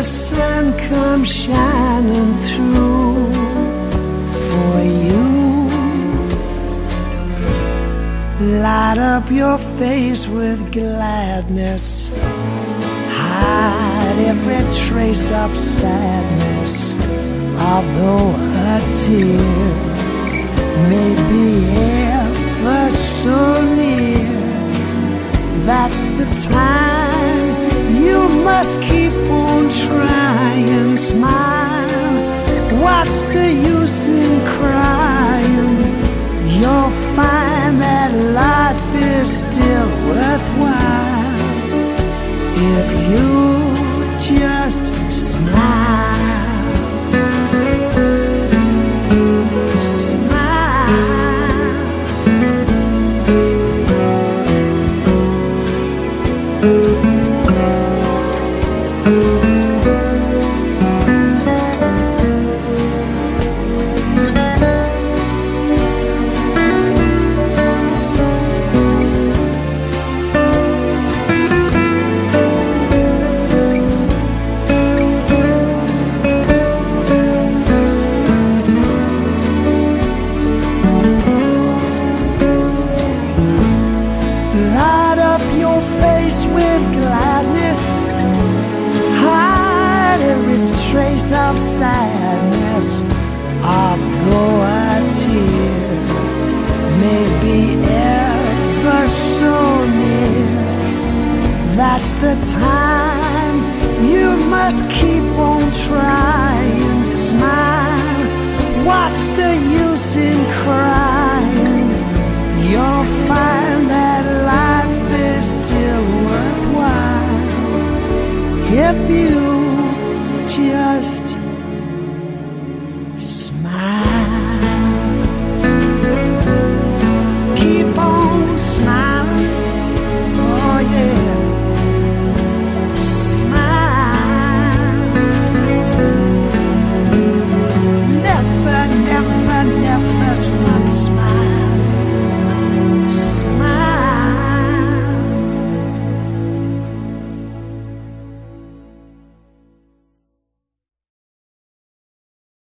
the sun come shining through for you. Light up your face with gladness. Hide every trace of sadness. Although a tear may be ever so near that's the time you must keep on trying smile. What's the use in crying? You'll find that life is still worthwhile. If you just time you must keep on trying. Smile. What's the use in crying? You'll find that life is still worthwhile if you